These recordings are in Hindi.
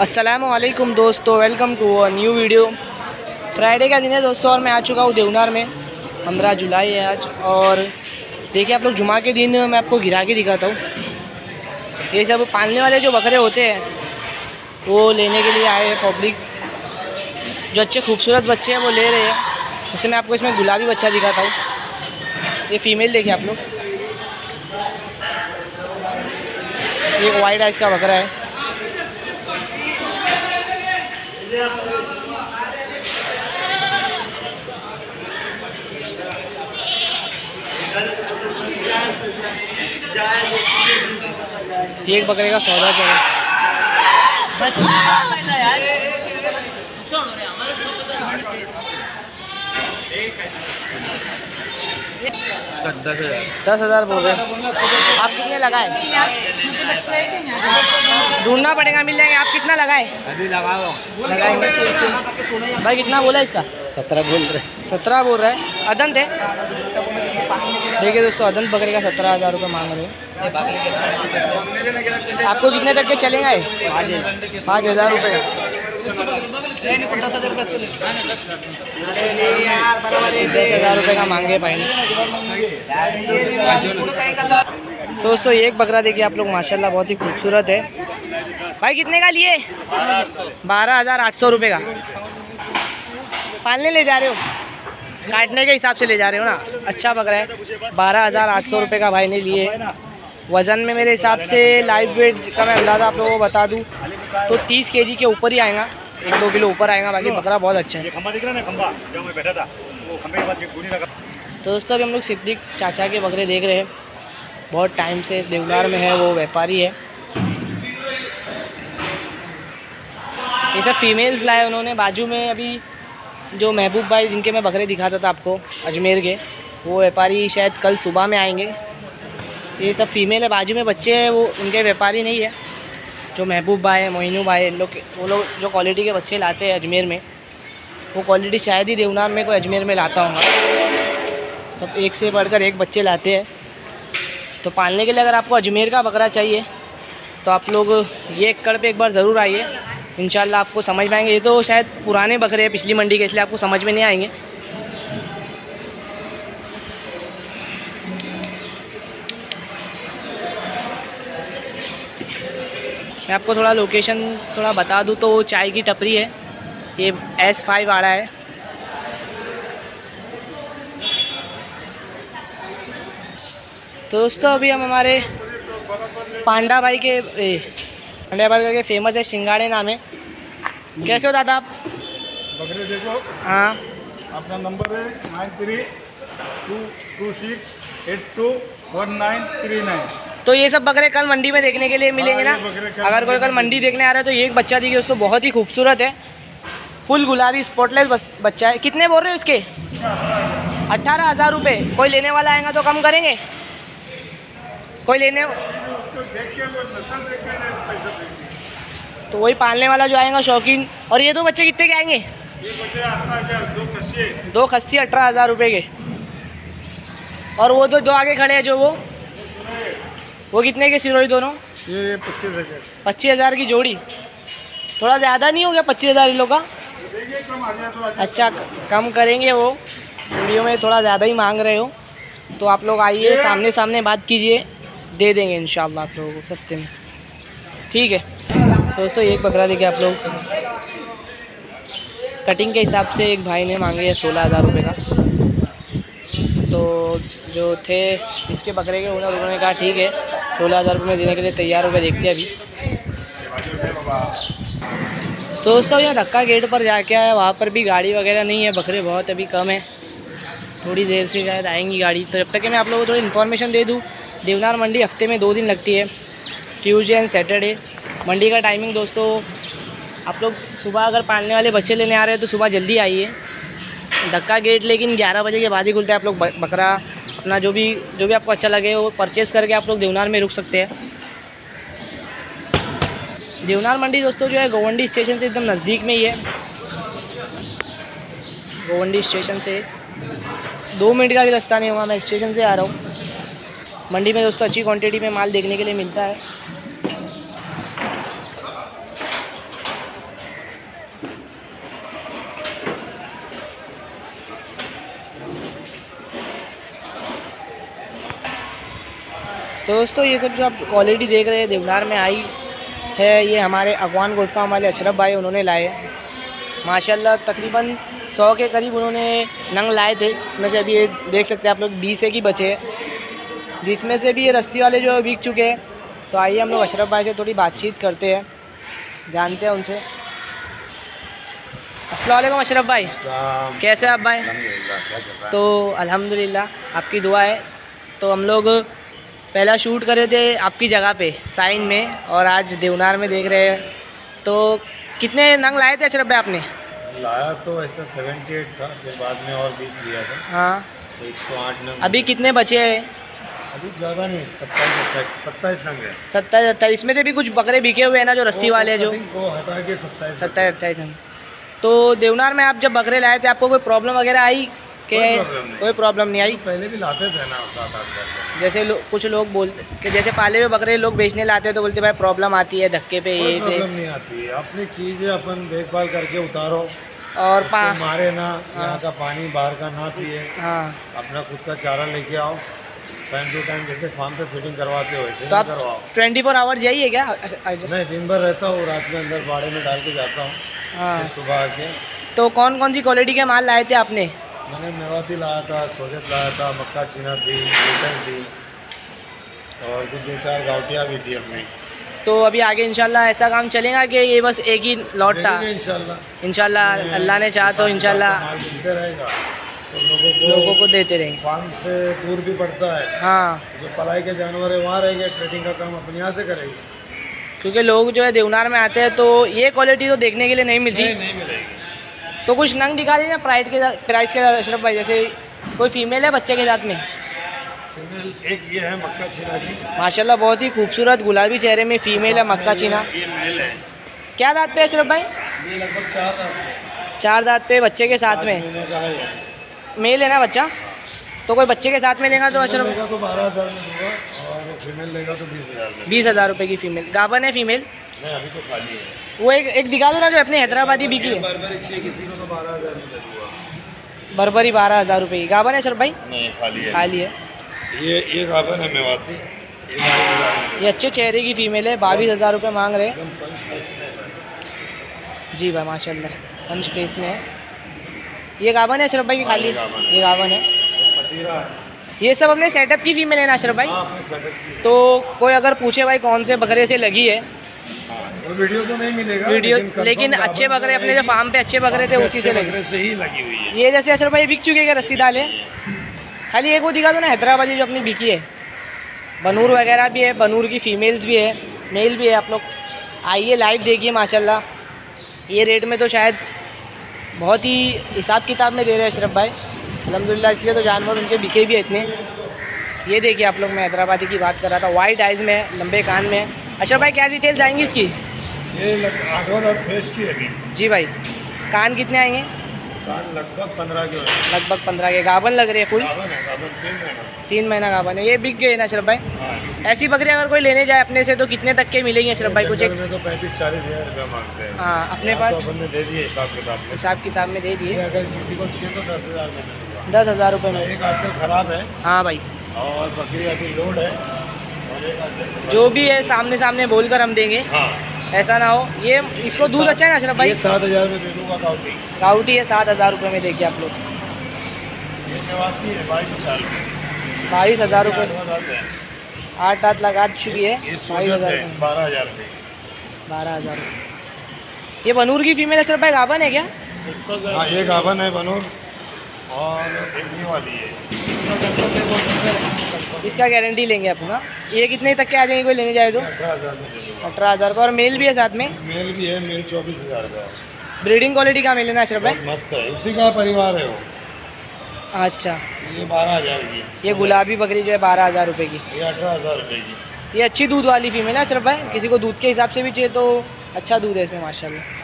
असलकुम दोस्तों. Welcome to a new video Friday का दिन है, दोस्तों, और मैं आ चुका हूँ देवनार में. पंद्रह जुलाई है आज, और देखिए आप लोग जुमा के दिन मैं आपको गिरा के दिखाता हूँ. ये सब पालने वाले जो बकरे होते हैं, वो लेने के लिए आए हैं पब्लिक जो अच्छे खूबसूरत बच्चे हैं, वो ले रहे हैं. जैसे मैं आपको इसमें गुलाबी बच्चा दिखाता हूँ. ये फीमेल देखिए आप लोग. ये वाइट आइस का बकरा है ये एक बकरे का सौदा चला। दस हज़ार। दस हज़ार बोल रहे आप कितने लगाए? ढूंढना पड़ेगा मिल जाएँगे। आप कितना लगाए? अभी लगाओ। लगाएँगे। भाई कितना बोला इसका? सत्रह बोल रहे। सत्रह बोल रहा है। अदंत है। देखिए दोस्तों अदंत बकरे का सत्रह हज़ार रुपये मांग रहे हैं। आपको कितने तक के चलेगा? पाँच हज़ार रुपये। रुपये का मांगे तो दोस्तों, एक बकरा देखिए आप लोग, माशाल्लाह, बहुत ही खूबसूरत है। भाई, कितने का लिए? बारह हज़ार आठ सौ रुपये का। पालने ले जा रहे हो? काटने के हिसाब से ले जा रहे हो ना? अच्छा बकरा है। बारह हज़ार आठ सौ रुपये का भाई ने लिए। वज़न में मेरे हिसाब से लाइव वेट का मैं अंदाज़ा आप लोगों को बता दूँ तो तीस के के ऊपर ही आएगा। एक दो किलो ऊपर आएगा, बाकी बकरा बहुत अच्छा है। तो दोस्तों, अभी हम लोग सिद्दीक चाचा के बकरे देख रहे हैं। बहुत टाइम से देवदार में है, वो व्यापारी है। ये सब फीमेल्स लाए उन्होंने। बाजू में अभी जो महबूब भाई, जिनके मैं बकरे दिखाता था आपको, अजमेर के, वो व्यापारी शायद कल सुबह में आएँगे। ये सब फीमेल है, बाजू में बच्चे हैं, वो उनके व्यापारी नहीं है। जो महबूब भाई है, मोइनू भाई, इन लोग वो लोग जो क्वालिटी के बच्चे लाते हैं अजमेर में, वो क्वालिटी शायद ही देवनार में कोई अजमेर में लाता होगा। सब एक से बढ़कर एक बच्चे लाते हैं। तो पालने के लिए अगर आपको अजमेर का बकरा चाहिए तो आप लोग ये एकड़ पे एक बार ज़रूर आइए। इंशाल्लाह आपको समझ में आएँगे। ये तो शायद पुराने बकरे हैं, पिछली मंडी के, इसलिए आपको समझ में नहीं आएँगे। मैं आपको थोड़ा लोकेशन थोड़ा बता दूँ तो वो चाय की टपरी है। ये एस फाइव आ रहा है। तो दोस्तों अभी हम हमारे पांडा भाई के ए, पांडा भाई के फ़ेमस है सिंगाड़े नाम है। कैसे हो दादा आप? बकरे देखो। हाँ। अपना नंबर है nine three two two six eight two one nine three nine तो ये सब बकरे कल मंडी में देखने के लिए मिलेंगे ना? हाँ, कल अगर कोई कल मंडी देखने आ रहा है तो ये एक बच्चा देखिए दोस्तों बहुत ही खूबसूरत है। फुल गुलाबी स्पॉटलेस बच्चा है। कितने बोल रहे हो इसके? अट्ठारह हज़ार रुपये कोई लेने वाला आएगा तो कम करेंगे? कोई लेने उसको देंगे तो वही पालने वाला जो आएगा शौकीन। और ये दो बच्चे कितने के आएँगे? दो खस्सी अठारह हज़ार रुपये के। और वो दो दो आगे खड़े हैं जो वो। वो कितने के सिरोही दोनों? ये पच्चीस हज़ार। पच्चीस हज़ार की जोड़ी। थोड़ा ज़्यादा नहीं हो गया पच्चीस हज़ार लोग का? तो अच्छा कम करेंगे वो। वीडियो में थोड़ा ज़्यादा ही मांग रहे हो। तो आप लोग आइए सामने सामने बात कीजिए। दे देंगे इन आप लोगों को सस्ते में। ठीक है। दोस्तों एक बकरा देखिए आप लोग। कटिंग के हिसाब से एक भाई ने मांगे है सोलह हज़ार रुपये का। तो जो थे, इसके बकरे के ओनर उन्होंने कहा, ठीक है, सोलह हज़ार रुपये में देने के लिए तैयार हो गए देखते हैं अभी. तो दोस्तों यहाँ धक्का गेट पर जाके आया, वहाँ पर भी गाड़ी वगैरह नहीं है, बकरे बहुत अभी कम है। थोड़ी देर से शायद आएँगी गाड़ी। तो जब तक कि मैं आप लोगों को थोड़ी इन्फॉर्मेशन दे दूँ, देवनार मंडी हफ़्ते में दो दिन लगती है ट्यूजडे एंड सैटरडे मंडी का टाइमिंग दोस्तों, आप लोग सुबह अगर पालने वाले बच्चे लेने आ रहे हैं तो सुबह जल्दी आइए। धक्का गेट, लेकिन 11 बजे के बाद ही खुलता है आप लोग बकरा। अपना जो भी जो भी आपको अच्छा लगे, वो परचेज़ करके आप लोग देवनार में रुक सकते हैं। देवनार मंडी दोस्तों जो है, गोवंडी स्टेशन से एकदम नज़दीक में ही है। गोवंडी स्टेशन से दो मिनट का भी रास्ता नहीं हुआ, मैं स्टेशन से आ रहा हूँ। मंडी में दोस्तों अच्छी क्वांटिटी में माल देखने के लिए मिलता है। तो दोस्तों ये सब जो आप क्वालिटी देख रहे हैं देवनार में आई है ये हमारे अगवान गोट फार्म वाले अशरफ भाई उन्होंने लाए माशाल्लाह तकरीबन सौ के करीब उन्होंने नंग लाए थे। उसमें से अभी ये देख सकते हैं आप लोग बीस एक ही बचे हैं। जिसमें से भी ये रस्सी वाले जो बिक चुके हैं तो आइए हम लोग अशरफ भाई से थोड़ी बातचीत करते हैं। जानते हैं उनसे। वालेकुम अशरफ भाई। कैसे आप भाई? तो अल्हम्दुलिल्लाह आपकी दुआ है। तो हम लोग पहला शूट करे थे आपकी जगह पे साइन में और आज देवनार में देख रहे हैं। तो कितने नंग लाए थे अशरफ भाई आपने? लाया तो ऐसा सेवेंटी एट था फिर बाद में और बीस लिया था। हाँ। तो एक सौ आठ नंग अभी कितने बचे हैं? अभी ज़्यादा नहीं सत्ताईस अट्ठाईस सत्ताईस नंग है। सत्ताईस अट्ठाईस इसमें से भी कुछ बकरे बिके हुए हैं ना जो रस्सी वाले जो? वो हटा के सत्ताईस सत्ताईस अट्ठाईस नंग। तो देवनार में आप जब बकरे लाए थे आपको कोई प्रॉब्लम वगैरह आई? कि कोई प्रॉब्लम नहीं। आई। पहले भी लाते थे ना सात आठ साल जैसे लो, कुछ लोग बोलते कि जैसे पाले हुए बकरे लोग बेचने लाते हैं तो बोलते भाई प्रॉब्लम आती है धक्के पे ये प्रॉब्लम नहीं आती है। अपनी चीज़ है अपन देखभाल करके उतारो। और पा मारे ना हाँ। यहाँ का पानी बाहर का ना पिए। हाँ। अपना खुद का चारा लेके आओ। टाइम टू टाइम जैसे फार्म पे फिटिंग करवाते हो वैसे तो आप ट्वेंटी फोर आवर जाइए क्या? अ- अ- नहीं दिन भर रहता हूँ रात में अंदर बाड़े में डाल के जाता हूँ। हाँ। सुबह आके तो कौन कौन सी क्वालिटी के माल लाए थे आपने? मैंने मेवाती लाया था सोजत लाया था मक्का चीना थी बेटन थी और कुछ दो चार गावटियाँ भी थी अपनी। तो अभी आगे इंशाल्लाह ऐसा काम चलेगा कि ये बस एक ही लॉट था इंशाल्लाह। इंशाल्लाह अल्लाह ने चाहा तो इंशाल्लाह मिलते रहेगा। तो लोगों को लोगों को देते रहेंगे। फार्म से दूर भी पड़ता है। हाँ। जो पलाई के जानवर है वहाँ रहेंगे ट्रेडिंग का काम अपने यहाँ से करेंगे। क्योंकि लोग जो है देवनार में आते हैं तो ये क्वालिटी तो देखने के लिए नहीं मिलती। नहीं मिलेगी तो कुछ नंग दिखा दीजिए प्राइड के साथ प्राइस के साथ अशरफ भाई जैसे कोई फीमेल है बच्चे के साथ में? फीमेल एक ये है मक्का चीना की माशाल्लाह बहुत ही खूबसूरत गुलाबी चेहरे में फीमेल है मक्का चीना। ये मेल है। क्या दाँत पे अशरफ भाई? ये लगभग चार दाँत चार दांत पे बच्चे के साथ में। मेल है ना बच्चा? तो कोई बच्चे के साथ में लेगा तो अशरफ? लेगा तो बारह हज़ार में दूँगा और फीमेल लेगा तो बीस हज़ार में। बीस हज़ार रुपये की फीमेल गाबन है फीमेल नहीं अभी तो खाली है। वो एक एक दिखा दो ना जो अपने हैदराबादी बिकी है। बर्बर चाहिए किसी को तो बारह हज़ार में दूँगा बरबरी बारह हज़ार रुपये की। गाबन है अशरफ भाई? नहीं खाली है। खाली है। ये ये गाभन है मेवाती। ये अच्छे चेहरे की फीमेल है बाईस हज़ार रुपये मांग रहे हैं। जी भाई माशाल्लाह। पंच फेस में है। ये गावन है अशरफ भाई की हाँ, खाली? ये गाभन है। ये है। है सब अपने सेटअप की फीमेल है ना अशरफ भाई? हाँ, तो कोई अगर पूछे भाई कौन से बकरे से लगी है? हाँ, वीडियो तो नहीं मिलेगा वीडियो confirm लेकिन अच्छे बकरे अपने जो फार्म पे अच्छे बकरे थे उसी से लगी। से ही लगी हुई है। ये जैसे अशरफ भाई बिक चुके हैं रस्सी डाले? खाली एक वो दिखा दो ना हैदराबादी जो अपनी बिकी है। बनूर वगैरह भी है बनूर की फीमेल्स भी है मेल भी है आप लोग आइए लाइव देखिए माशाल्लाह। ये रेट में तो शायद बहुत ही हिसाब किताब में दे रहे हैं अशरफ भाई। अलहमदिल्ला इसलिए तो जानवर उनके बिके भी है इतने। ये देखिए आप लोग मैं हैदराबादी की बात कर रहा था वाइट आइज़ में लंबे कान में। अशरफ भाई क्या डिटेल्स आएँगी इसकी? ये और फेस की है जी भाई कान कितने आएँगे? कान लगभग पंद्रह के लगभग पंद्रह के। गाबन लग रही है फुल है तीन महीना। तीन महीना गाबन है। ये बिक गए ना अशरफ भाई? हाँ ऐसी बकरी अगर कोई लेने जाए अपने से तो कितने तक के मिलेंगे अशरफ भाई कुछ तो पैंतीस चालीस हज़ार रुपया मांगते हैं। हाँ अपने पास? दे दिए हिसाब किताब में। हिसाब किताब में दे दिए। अगर किसी को चाहिए तो दस हज़ार में दस हज़ार रुपये में। एक आंचल खराब है। हाँ भाई। और बकरी अभी लोड है। और एक जो भी है सामने सामने बोल कर हम देंगे। हाँ। ऐसा ना हो। ये इसको दूध अच्छा है ना अशरफ भाई? सात हज़ार में दे दूँगा काउटी गाउटी है सात हज़ार रुपये में देखिए आप लोग। है बाईस हज़ार रुपये। आठ आठ लगा चुकी है। बाईस हज़ार बारह हज़ार बारह हज़ार। ये बनूर की फीमेल अशरफ भाई गाबन है क्या? हाँ ये गाभन है बनूर। और एक ये वाली है। इसका गारंटी लेंगे अपना ये कितने तक के आ जाएँगे? कोई लेने जाए तो? हज़ार अठारह हज़ार का और मेल भी है साथ में? मेल भी है मेल चौबीस हज़ार का ब्रीडिंग क्वालिटी का मिलेना अशरफ भाई? मस्त है। उसी का परिवार है वो। अच्छा। ये बारह हज़ार की ये गुलाबी बकरी जो है बारह हज़ार रुपये की। ये अठारह हज़ार रुपये की। ये अच्छी दूध वाली फीमेल है अशरफ भाई? किसी को दूध के हिसाब से भी चाहिए तो अच्छा दूध है इसमें माशाल्लाह।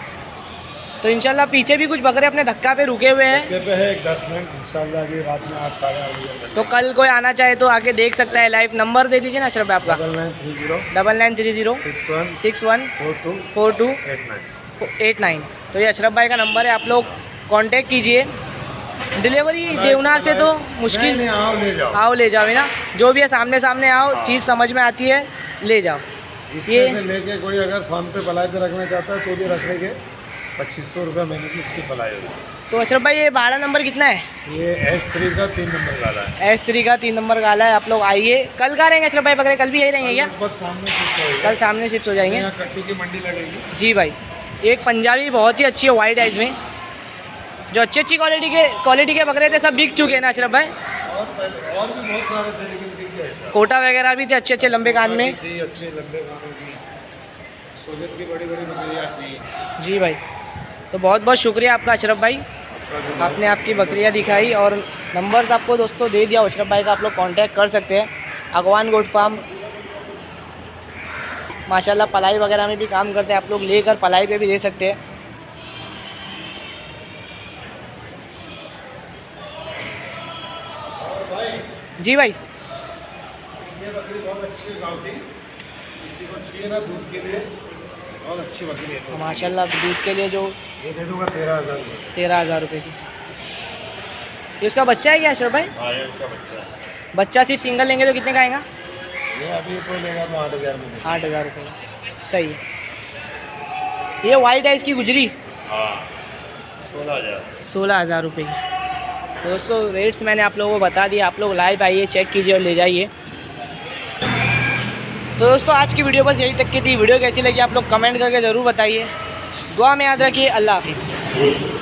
तो इंशाल्लाह पीछे भी कुछ बकरे अपने धक्का पे रुके हुए हैं। धक्के पे है एक दस नंग इंशाल्लाह अभी रात में आठ साढ़े आठ बजे तो कल कोई आना चाहे तो आके देख सकता है लाइव नंबर दे दीजिए ना अशरफ भाई आपका। Double nine three zero double nine three zero six one six one four two four two eight nine eight nine तो ये अशरफ भाई का नंबर है आप लोग कांटेक्ट कीजिए। डिलीवरी देवनार से तो मुश्किल। नहीं, आओ ले जाओ। आओ ले जाओ है ना? जो भी है सामने सामने आओ हाँ। चीज़ समझ में आती है ले जाओ। ये- लेके कोई अगर फार्म पे पे रखना चाहता है तो भी रख लेंगे। पच्चीस सौ रुपये महीने की उसकी पलाई होगी तो अशरफ भाई ये भाड़ा नंबर कितना है? ये एस थ्री का तीन नंबर गाला है। एस थ्री का तीन नंबर गाला है आप लोग आइए। कल का रहेंगे अशरफ भाई? बकरे कल भी यही रहेंगे क्या? सामने कल सामने शिफ्ट हो जाएँगे। कट्टी की मंडी लगेगी। जी भाई एक पंजाबी बहुत ही अच्छी है वाइट आइज़ में। जो अच्छी अच्छी क्वालिटी के क्वालिटी के बकरे थे सब बिक चुके हैं ना अशरफ भाई? और और भी बहुत सारे कोटा वगैरह भी थे अच्छे अच्छे लंबे कान में। अच्छे लंबे कानों की। सोजत की बड़ी बड़ी बकरियाँ थी। जी भाई। तो बहुत बहुत शुक्रिया आपका, अशरफ भाई। आपने आपकी बकरियाँ दिखाई और नंबर्स आपको दोस्तों दे दिया। अशरफ भाई का आप लोग कांटेक्ट कर सकते हैं। अगवान गोट फार्म माशाल्लाह पलाई वगैरह में भी काम करते हैं। आप लोग लेकर पलाई पे भी दे सकते हैं। जी भाई। ये बकरी बहुत अच्छी है गाँव की ना दूध के लिए बहुत अच्छी बकरी है। माशाल्लाह दूध के लिए जो ये दे दूँगा तेरह हज़ार रुपये तेरह हज़ार रुपये की। ये उसका बच्चा है क्या अशरफ भाई? हाँ ये उसका बच्चा है। बच्चा सिर्फ़ सिंगल लेंगे तो कितने का आएगा? ये अभी तो लेगा तो आठ हज़ार में आठ हज़ार रुपये सही है। ये वाइट है इसकी गुजरी। हाँ सोलह हज़ार। सोलह हज़ार रुपये की। दोस्तों रेट्स मैंने आप लोगों को बता दिया आप लोग लाइव आइए चेक कीजिए और ले जाइए। तो दोस्तों, आज की वीडियो बस यही तक की थी। वीडियो कैसी लगी आप लोग कमेंट करके ज़रूर बताइए। दुआ में याद रखिए। अल्लाह हाफिज़।